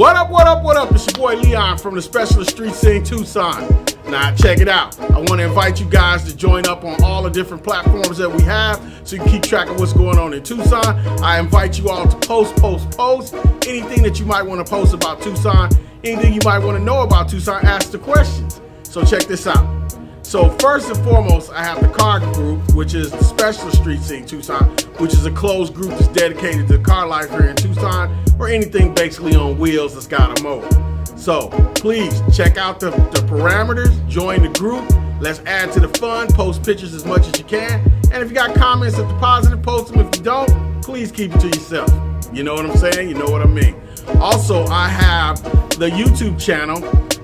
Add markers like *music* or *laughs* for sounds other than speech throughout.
What up, what up, what up? It's your boy Leon from the Specialist Street Scene Tucson. Now, check it out. I want to invite you guys to join up on all the different platforms that we have so you can keep track of what's going on in Tucson. I invite you all to post, post, post anything that you might want to post about Tucson, anything you might want to know about Tucson, ask the questions. So, check this out. So first and foremost, I have the car group, which is the Specialist Street Scene Tucson, which is a closed group that's dedicated to car life here in Tucson, or anything basically on wheels that's got a motor. So please check out the, the parameters, join the group, let's add to the fun, post pictures as much as you can, and if you got comments the positive, post them. If you don't, please keep it to yourself. You know what I'm saying? You know what I mean. Also, I have the YouTube channel,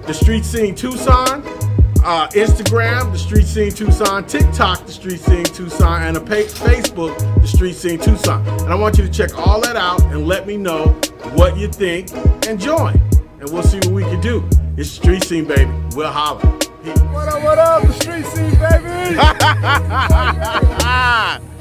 The Street Scene Tucson, uh, Instagram, The Street Scene Tucson, TikTok, The Street Scene Tucson, and a page Facebook, The Street Scene Tucson. And I want you to check all that out and let me know what you think and join. And we'll see what we can do. It's Street Scene, baby. We'll holler. What up, what up? The Street Scene, baby! *laughs*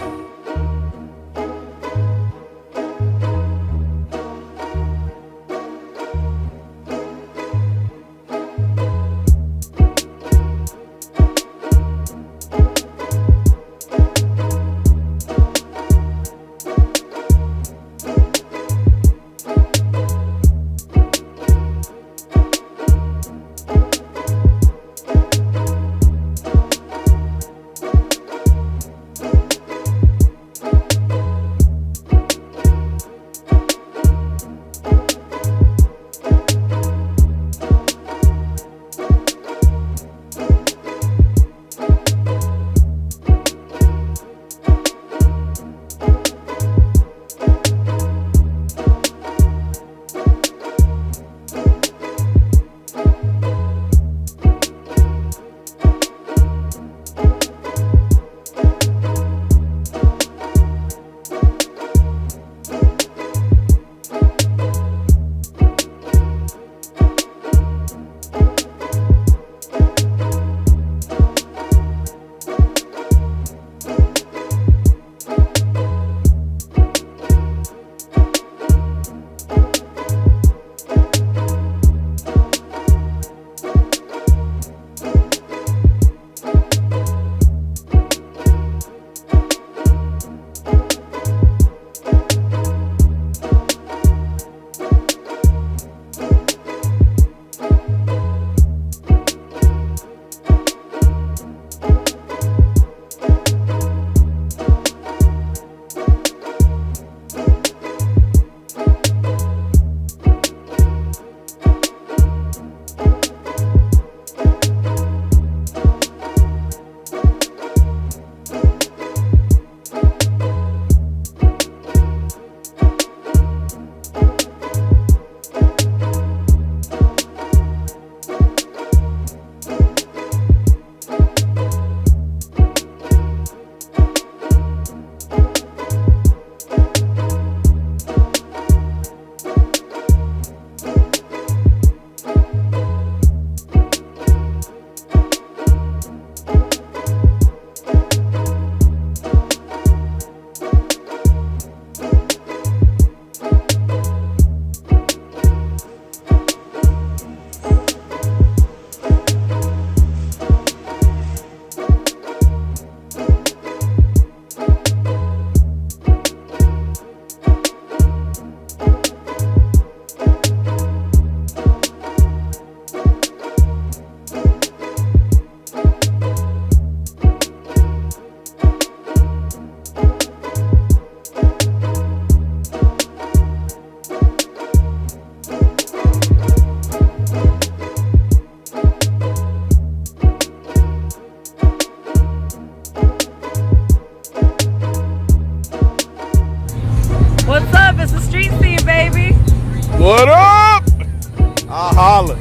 A rala.